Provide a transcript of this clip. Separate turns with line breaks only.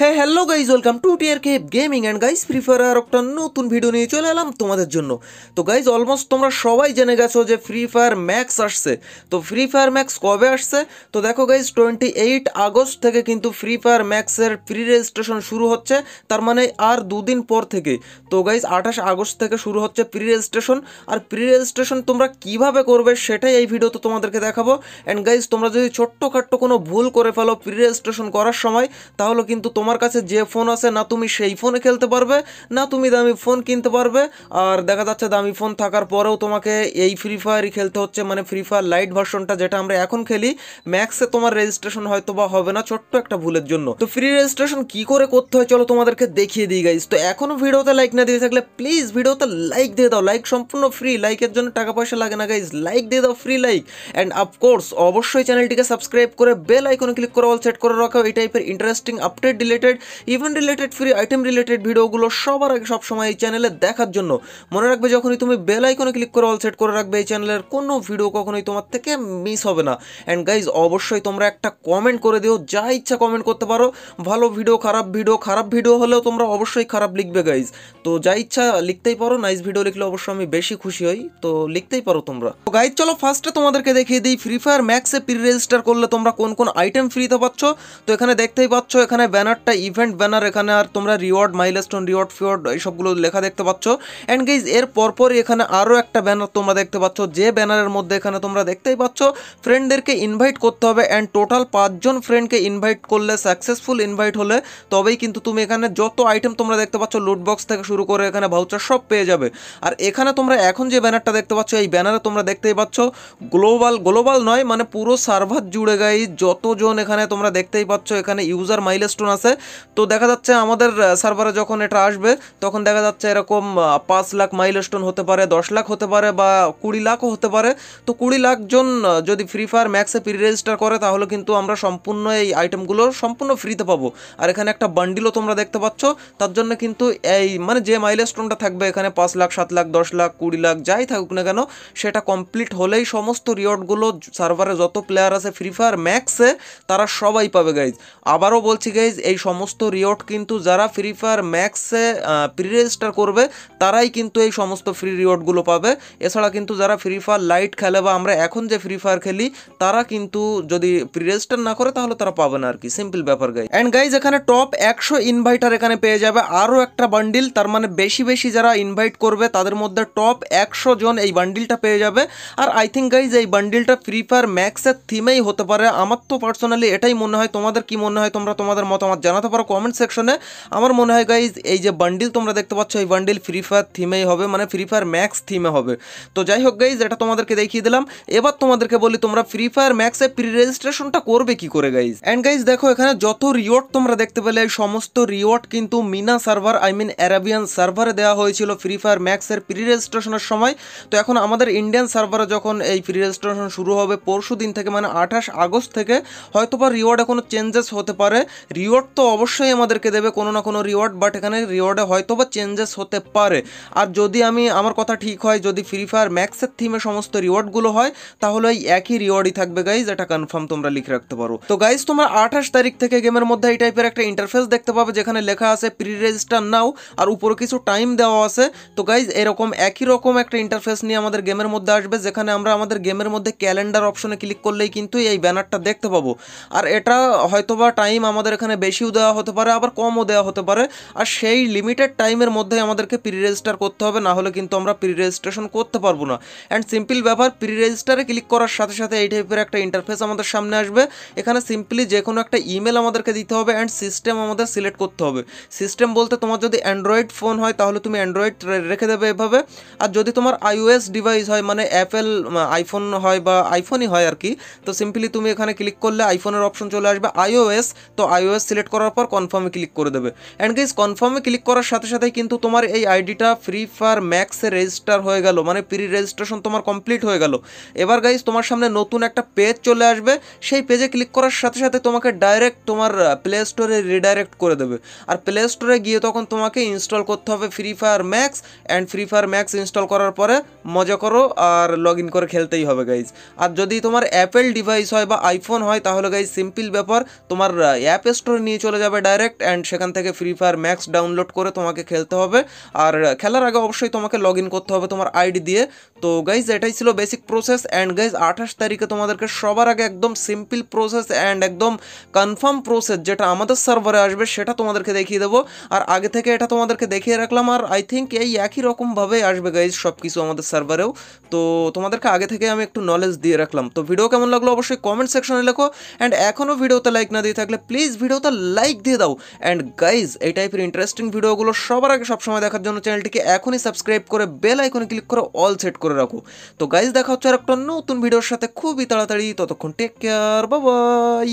হ্যাঁ hello guys welcome to tier K gaming and guys free fire আর একটা নতুন video নিয়ে চলে এলাম তোমাদের জন্য। তো গাইজ অলমোস্ট তোমরা সবাই জেনে গেছো যে ফ্রি ফায়ার ম্যাক্স আসছে। তো ফ্রি ফায়ার ম্যাক্স কবে আসছে? তো দেখো গাইজ টোয়েন্টি এইট আগস্ট থেকে কিন্তু ফ্রি ফায়ার ম্যাক্সের প্রি রেজিস্ট্রেশন শুরু হচ্ছে, তার মানে আর দুদিন পর থেকে। তো গাইজ আঠাশ আগস্ট থেকে শুরু হচ্ছে প্রি রেজিস্ট্রেশন আর প্রি রেজিস্ট্রেশন তোমরা কীভাবে করবে সেটাই এই ভিডিওতে তোমাদেরকে দেখাবো। অ্যান্ড গাইজ তোমরা যদি ছোট্টখাট্ট কোনো ভুল করে ফেলো প্রি রেজিস্ট্রেশন করার সময়, তাহলে কিন্তু তোমার কাছে যে ফোন আছে, না তুমি সেই ফোনে খেলতে পারবে, না তুমি দামি ফোন কিনতে পারবে। আর দেখা যাচ্ছে দামি ফোন থাকার পরেও তোমাকে এই ফ্রি ফায়ারই খেলতে হচ্ছে মানে ফ্রি ফায়ার লাইট ভার্সনটা যেটা আমরা এখন খেলি ম্যাক্সে তোমার রেজিস্ট্রেশন হয়তো বা হবে না, ছোট্ট একটা ভুলের জন্য। তো ফ্রি রেজিস্ট্রেশন কি করে করতে হয় চলো তোমাদেরকে দেখিয়ে দিই গাইজ তো এখনও ভিডিওতে লাইক না দিয়ে থাকলে প্লিজ ভিডিওতে লাইক দিয়ে দাও। লাইক সম্পূর্ণ ফ্রি লাইকের জন্য টাকা পয়সা লাগে না গাইজ লাইক দিয়ে দাও ফ্রি লাইক অ্যান্ড অফকোর্স অবশ্যই চ্যানেলটিকে সাবস্ক্রাইব করে বেল আইকনে ক্লিক করে অল সেট করে রাখো এই টাইপের interesting update related event related free item related ভিডিওগুলো সবার আগে সবসময় এই চ্যানেলে দেখার জন্য। মনে রাখবে যখনই তুমি বেল আইকনে ক্লিক করে অল সেট করে রাখবে, এই চ্যানেলের কোনো ভিডিও কখনোই তোমার থেকে মিস হবে না। অ্যান্ড গাইজ অবশ্যই তোমরা একটা কমেন্ট করে দিও, যা ইচ্ছা কমেন্ট করতে পারো। ভালো ভিডিও খারাপ ভিডিও খারাপ ভিডিও হলেও তোমরা অবশ্যই খারাপ লিখবে গাইজ তো যা ইচ্ছা লিখতেই পারো নাইস ভিডিও লিখলে অবশ্যই আমি বেশি খুশি হই। তো লিখতেই পারো তোমরা। তো গাইজ চলো ফার্স্টে তোমাদেরকে দেখিয়ে দিই ফ্রি ফায়ার ম্যাক্সে প্রি রেজিস্টার করলে তোমরা কোন কোন আইটেম ফ্রিতে পাচ্ছ। তো এখানে দেখতেই পাচ্ছ, এখানে ব্যানারটা ইভেন্ট ব্যানার এখানে আর তোমরা রিওয়ার্ড মাইলস্টোন রিওয়ার্ড ফিওয়ার্ড এইসবগুলো লেখা দেখতে পাচ্ছ। অ্যান্ড গেইজ এর পরপরই এখানে আরও একটা ব্যানার তোমরা দেখতে পাচ্ছ। যে ব্যানারের মধ্যে এখানে তোমরা দেখতেই পাচ্ছ ফ্রেন্ডদেরকে ইনভাইট করতে হবে অ্যান্ড টোটাল পাঁচজন ফ্রেন্ডকে ইনভাইট করলে সাকসেসফুল ইনভাইট হলে তবেই কিন্তু তুমি এখানে যত আইটেম তোমরা দেখতে পাচ্ছ লুট বক্স থেকে শুরু করে এখানে ভাউচার সব পেয়ে যাবে। আর এখানে তোমরা এখন যে ব্যানারটা দেখতে পাচ্ছ, এই ব্যানারে তোমরা দেখতেই পাচ্ছ গ্লোবাল গ্লোবাল নয় মানে পুরো সার্ভার জুড়ে গাই যতজন এখানে তোমরা দেখতেই পাচ্ছ, এখানে ইউজার মাইলস্টোন আছে। তো দেখা যাচ্ছে আমাদের সার্ভারে যখন এটা আসবে, তখন দেখা যাচ্ছে এরকম পাঁচ লাখ মাইলস্টোন হতে পারে, দশ লাখ হতে পারে বা কুড়ি লাখও হতে পারে। তো কুড়ি লাখ জন যদি ফ্রি ফায়ার ম্যাক্সে প্রি রেজিস্টার করে, তাহলে কিন্তু আমরা সম্পূর্ণ এই আইটেমগুলো সম্পূর্ণ ফ্রিতে পাবো। আর এখানে একটা বান্ডিলও তোমরা দেখতে পাচ্ছ, তার জন্য কিন্তু এই মানে যে মাইলস্টোনটা থাকবে, এখানে পাঁচ লাখ, সাত লাখ, দশ লাখ, কুড়ি লাখ, যাই থাকুক না কেন, সেটা কমপ্লিট হলেই সমস্ত রিওয়ার্ডগুলো সার্ভারে যত প্লেয়ার আছে ফ্রি ফায়ার ম্যাক্সে তারা সবাই পাবে গাইজ আবারও বলছি গাইজ এই সমস্ত রিওয়ার্ড কিন্তু যারা ফ্রি ফায়ার ম্যাক্সে প্রি রেজিস্টার করবে, তারাই কিন্তু এই সমস্ত ফ্রি রিওয়ার্ডগুলো পাবে। এছাড়া কিন্তু যারা ফ্রি ফায়ার লাইট খেলে বা আমরা এখন যে ফ্রি ফায়ার খেলি, তারা কিন্তু যদি প্রি রেজিস্টার না করে, তাহলে তারা পাবে না আর কি সিম্পল ব্যাপার গাইজ অ্যান্ড গাইজ এখানে টপ একশো ইনভাইটার এখানে পেয়ে যাবে। আরও একটা বান্ডিল তার মানে বেশি বেশি যারা ইনভাইট করবে, তাদের মধ্যে টপ একশো জন এই বান্ডিলটা পেয়ে যাবে। আর আই থিঙ্ক গাইজ এই বান্ডিলটা ফ্রি ফায়ার ম্যাক্সের থিমেই হতে পারে। আমার তো পার্সোনালি এটাই মনে হয়। তোমাদের কি মনে হয়? তোমরা তোমাদের মতামত জানাতে পারো কমেন্ট সেকশনে আমার মনে হয় গাইজ এই যে বান্ডিল তোমরা দেখতে পাচ্ছ, এই বান্ডিল ফ্রি ফায়ার থিমেই হবে মানে ফ্রি ফায়ার ম্যাক্স থিমে হবে। তো যাই হোক গাইজ এটা তোমাদেরকে দেখিয়ে দিলাম। এবার তোমাদেরকে বলি, তোমরা ফ্রি ফায়ার ম্যাক্সে প্রি রেজিস্ট্রেশনটা করবে কি করে গাইজ অ্যান্ড গাইজ দেখো এখানে যত রিওয়ার্ড তোমরা দেখতে পেলে, এই সমস্ত রিওয়ার্ড কিন্তু MENA server I mean Arabian সার্ভারে দেওয়া হয়েছিল ফ্রি ফায়ার ম্যাক্সের প্রি রেজিস্ট্রেশনের সময়। তো এখন আমাদের ইন্ডিয়ান সার্ভারে যখন এই ফ্রি রেজিস্ট্রেশন শুরু হবে পরশু দিন থেকে মানে আঠাশ আগস্ট থেকে হয়তো বা রিওয়ার্ড এখনও চেঞ্জেস হতে পারে। রিওয়ার্ড অবশ্যই আমাদেরকে দেবে কোনো না কোনো রিওয়ার্ড বাট এখানে রিওয়ার্ডে হয়তো বা চেঞ্জেস হতে পারে। আর যদি আমি, আমার কথা ঠিক হয়, যদি ফ্রি ফায়ার ম্যাক্সের থিমে সমস্ত রিওয়ার্ডগুলো হয়, তাহলে এই একই রিওয়ার্ডই থাকবে গাইজ এটা কনফার্ম তোমরা লিখে রাখতে পারো। তো গাইজ তোমরা আঠাশ তারিখ থেকে গেমের মধ্যে এই টাইপের একটা ইন্টারফেস দেখতে পাবে, যেখানে লেখা আছে প্রি রেজিস্টার নাও আর উপরে কিছু টাইম দেওয়া আছে। তো গাইজ এরকম একই রকম একটা ইন্টারফেস নিয়ে আমাদের গেমের মধ্যে আসবে, যেখানে আমরা আমাদের গেমের মধ্যে ক্যালেন্ডার অপশনে ক্লিক করলেই কিন্তু এই ব্যানারটা দেখতে পাবো। আর এটা হয়তোবা টাইম আমাদের এখানে বেশিও দেওয়া হতে পারে, আবার কমও দেওয়া হতে পারে। আর সেই লিমিটেড টাইমের মধ্যে আমাদেরকে প্রি রেজিস্টার করতে হবে, না হলে কিন্তু আমরা প্রি রেজিস্ট্রেশন করতে পারব না। অ্যান্ড সিম্পল ব্যাপার প্রি রেজিস্টারে ক্লিক করার সাথে সাথে এই টাইপের একটা ইন্টারফেস আমাদের সামনে আসবে। এখানে সিম্পলি যে কোনো একটা ইমেল আমাদেরকে দিতে হবে অ্যান্ড সিস্টেম আমাদের সিলেক্ট করতে হবে। সিস্টেম বলতে তোমার যদি অ্যান্ড্রয়েড ফোন হয়, তাহলে তুমি অ্যান্ড্রয়েড রেখে দেবে এভাবে। আর যদি তোমার আইওএস ডিভাইস হয় মানে অ্যাপেল আইফোন হয় বা আইফোনই হয় আর কি, তো সিম্পলি তুমি এখানে ক্লিক করলে আইফোনের অপশন চলে আসবে। আইওএস তো আইওএস সিলেক্ট করার পর কনফার্মে ক্লিক করে দেবে। অ্যান্ড গাইজ কনফার্মে ক্লিক করার সাথে সাথে কিন্তু তোমার এই আইডিটা ফ্রি ফায়ার ম্যাক্সে রেজিস্টার হয়ে গেল। মানে প্রি রেজিস্ট্রেশন তোমার কমপ্লিট হয়ে গেল। এবার গাইজ তোমার সামনে নতুন একটা পেজ চলে আসবে। সেই পেজে ক্লিক করার সাথে সাথে তোমাকে ডাইরেক্ট তোমার প্লে স্টোরে রিডাইরেক্ট করে দেবে। আর প্লে স্টোরে গিয়ে তখন তোমাকে ইনস্টল করতে হবে free fire max and free fire max install করার পরে মজা করো আর লগ ইন করে খেলতেই হবে গাইজ আর যদি তোমার অ্যাপেল ডিভাইস হয় বা আইফোন হয়, তাহলে গাইজ সিম্পল ব্যাপার, তোমার অ্যাপ স্টোরে নিয়ে চলে যাবে ডাইরেক্ট অ্যান্ড সেখান থেকে ফ্রি ফায়ার ম্যাক্স ডাউনলোড করে তোমাকে খেলতে হবে। আর খেলার আগে অবশ্যই তোমাকে লগ ইন করতে হবে তোমার আইডি দিয়ে। তো গাইজ এটাই ছিল বেসিক প্রসেস অ্যান্ড গাইজ আঠাশ তারিখে তোমাদেরকে সবার আগে একদম সিম্পল প্রসেস অ্যান্ড একদম কনফার্ম প্রসেস যেটা আমাদের সার্ভারে আসবে, সেটা তোমাদেরকে দেখিয়ে দেবো। আর আগে থেকে এটা তোমাদেরকে দেখিয়ে রাখলাম, আর আই থিঙ্ক এই একই রকমভাবেই আসবে গাইজ সব কিছু আমাদের সার্ভারেও তো তোমাদেরকে আগে থেকে আমি একটু নলেজ দিয়ে রাখলাম। তো ভিডিও কেমন লাগল অবশ্যই কমেন্ট সেকশনে লেখো। অ্যান্ড এখনও ভিডিওতে লাইক না দিয়ে থাকলে প্লিজ ভিডিওতে লাইক দিয়ে দাও। অ্যান্ড গাইজ এই টাইপের ইন্টারেস্টিং ভিডিওগুলো সবার আগে সবসময় দেখার জন্য চ্যানেলটিকে এখনই সাবস্ক্রাইব করে বেল আইকনে ক্লিক করে অল সেট করে রাখো। তো গাইজ দেখা হচ্ছে আর একটা নতুন ভিডিওর সাথে। খুবই তাড়াতাড়ি, ততক্ষণ টেক কেয়ার বাবাই